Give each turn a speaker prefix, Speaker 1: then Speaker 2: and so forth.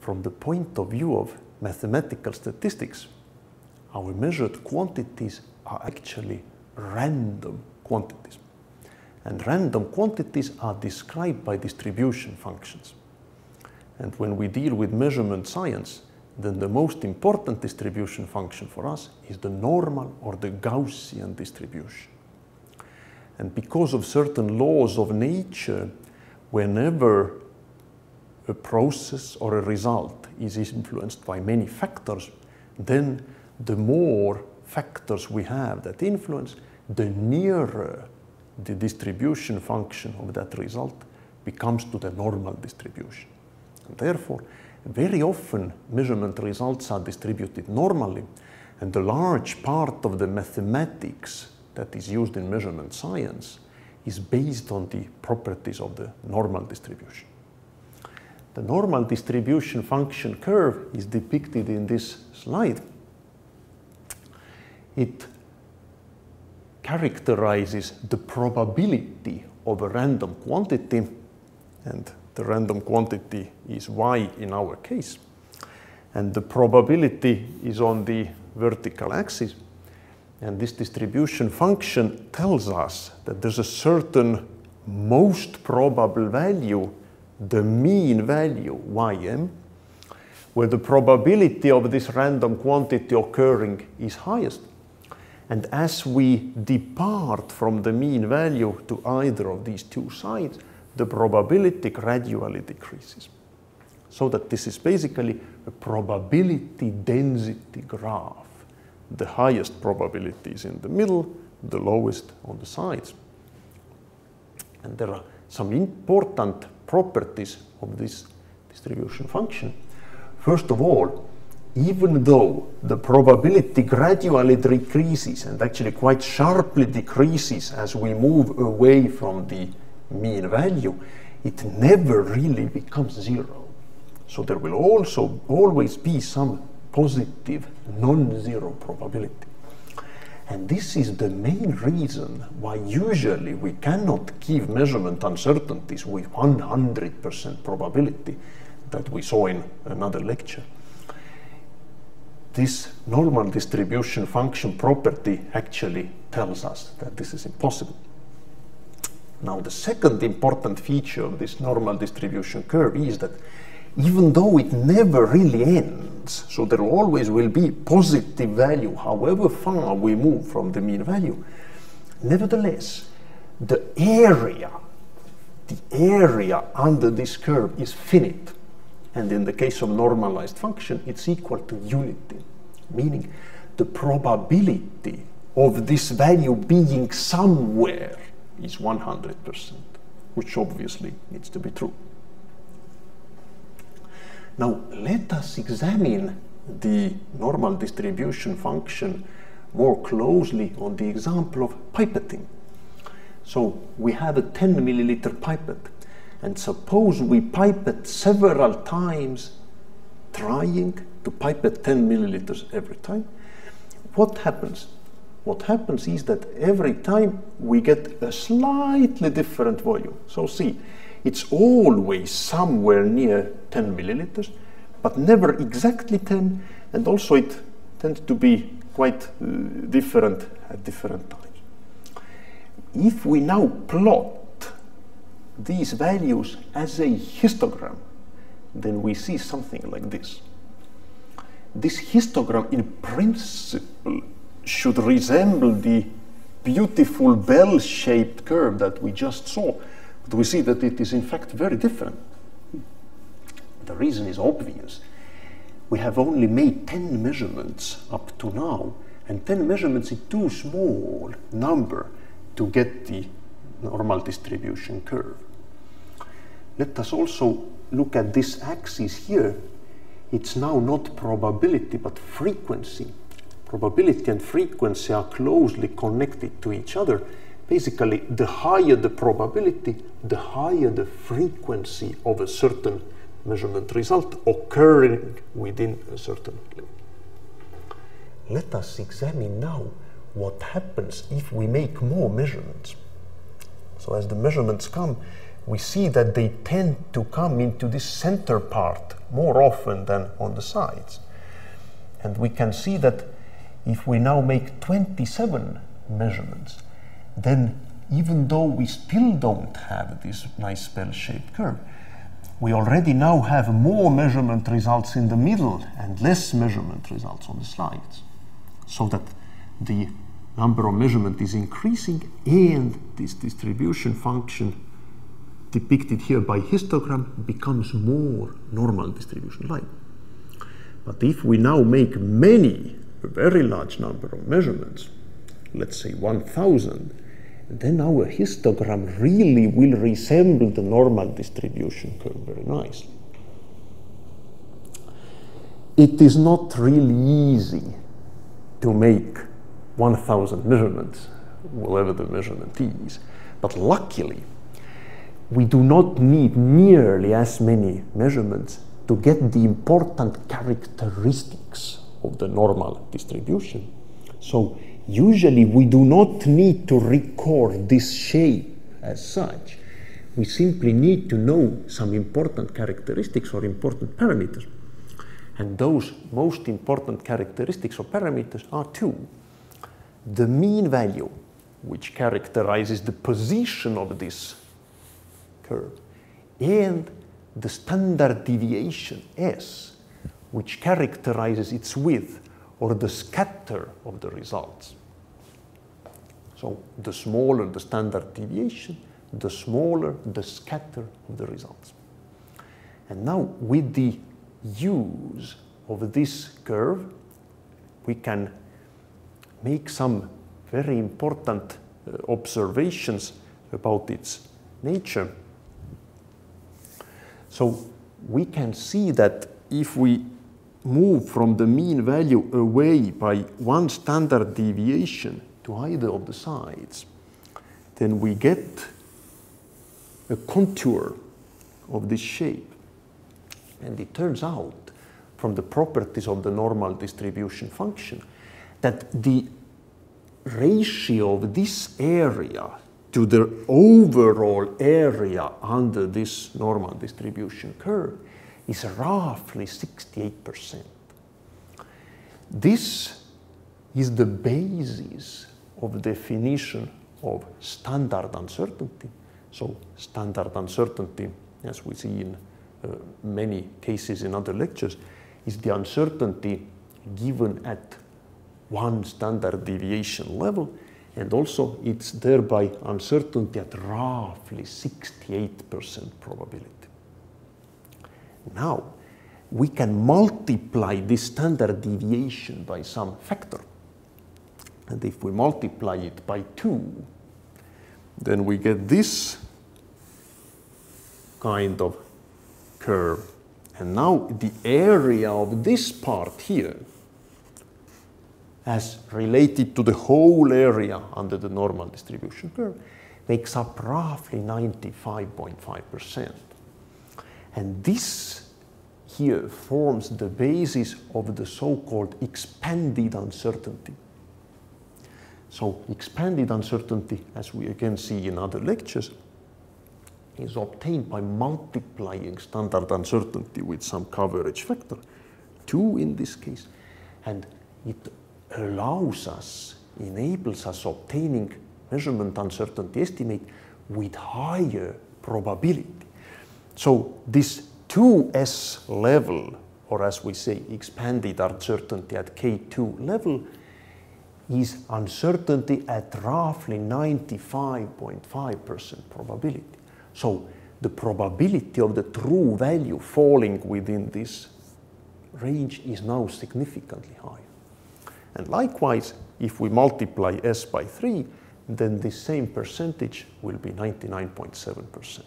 Speaker 1: from the point of view of mathematical statistics, our measured quantities are actually random quantities. And random quantities are described by distribution functions. And when we deal with measurement science, then the most important distribution function for us is the normal or the Gaussian distribution. And because of certain laws of nature, whenever a process or a result is influenced by many factors, then the more factors we have that influence, the nearer the distribution function of that result becomes to the normal distribution. And therefore, very often measurement results are distributed normally, and a large part of the mathematics that is used in measurement science is based on the properties of the normal distribution. The normal distribution function curve is depicted in this slide. It characterizes the probability of a random quantity, and the random quantity is y in our case. And the probability is on the vertical axis. And this distribution function tells us that there's a certain most probable value, the mean value, ym, where the probability of this random quantity occurring is highest. And as we depart from the mean value to either of these two sides, the probability gradually decreases. So that this is basically a probability density graph. The highest probability is in the middle, the lowest on the sides. And there are some important properties of this distribution function. First of all, even though the probability gradually decreases and actually quite sharply decreases as we move away from the mean value, it never really becomes zero. So there will also always be some positive non-zero probability. And this is the main reason why usually we cannot give measurement uncertainties with 100% probability that we saw in another lecture this normal distribution function property actually tells us that this is impossible. Now, the second important feature of this normal distribution curve is that even though it never really ends, so there always will be positive value however far we move from the mean value, nevertheless, the area, the area under this curve is finite. And in the case of normalized function, it's equal to unity, meaning the probability of this value being somewhere is 100%, which obviously needs to be true. Now, let us examine the normal distribution function more closely on the example of pipetting. So we have a 10 milliliter pipette and suppose we pipette several times, trying to pipette 10 milliliters every time. What happens? What happens is that every time we get a slightly different volume. So see, it's always somewhere near 10 milliliters, but never exactly 10, and also it tends to be quite uh, different at different times. If we now plot these values as a histogram, then we see something like this. This histogram, in principle, should resemble the beautiful bell-shaped curve that we just saw, but we see that it is in fact very different. The reason is obvious. We have only made 10 measurements up to now, and 10 measurements is too small number to get the normal distribution curve let us also look at this axis here. It's now not probability, but frequency. Probability and frequency are closely connected to each other. Basically, the higher the probability, the higher the frequency of a certain measurement result occurring within a certain limit. Let us examine now what happens if we make more measurements. So as the measurements come, we see that they tend to come into this center part more often than on the sides. And we can see that if we now make 27 measurements, then even though we still don't have this nice bell-shaped curve, we already now have more measurement results in the middle and less measurement results on the slides. So that the number of measurement is increasing and this distribution function depicted here by histogram becomes more normal distribution like. But if we now make many, a very large number of measurements, let's say 1000, then our histogram really will resemble the normal distribution curve very nicely. It is not really easy to make 1000 measurements, whatever the measurement is, but luckily we do not need nearly as many measurements to get the important characteristics of the normal distribution. So usually we do not need to record this shape as such. We simply need to know some important characteristics or important parameters. And those most important characteristics or parameters are two. The mean value, which characterizes the position of this curve, and the standard deviation S, which characterizes its width or the scatter of the results. So the smaller the standard deviation, the smaller the scatter of the results. And now with the use of this curve, we can make some very important uh, observations about its nature. So we can see that if we move from the mean value away by one standard deviation to either of the sides, then we get a contour of this shape. And it turns out from the properties of the normal distribution function that the ratio of this area to the overall area under this normal distribution curve is roughly 68%. This is the basis of definition of standard uncertainty. So standard uncertainty, as we see in uh, many cases in other lectures, is the uncertainty given at one standard deviation level and also it's thereby uncertainty at roughly 68% probability. Now, we can multiply this standard deviation by some factor. And if we multiply it by 2, then we get this kind of curve. And now the area of this part here as related to the whole area under the normal distribution curve makes up roughly 95.5%. And this here forms the basis of the so-called expanded uncertainty. So expanded uncertainty, as we again see in other lectures, is obtained by multiplying standard uncertainty with some coverage factor, 2 in this case, and it allows us, enables us obtaining measurement uncertainty estimate with higher probability. So this 2S level, or as we say, expanded uncertainty at K2 level, is uncertainty at roughly 95.5% probability. So the probability of the true value falling within this range is now significantly higher. And likewise, if we multiply S by 3, then the same percentage will be 99.7%.